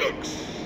X.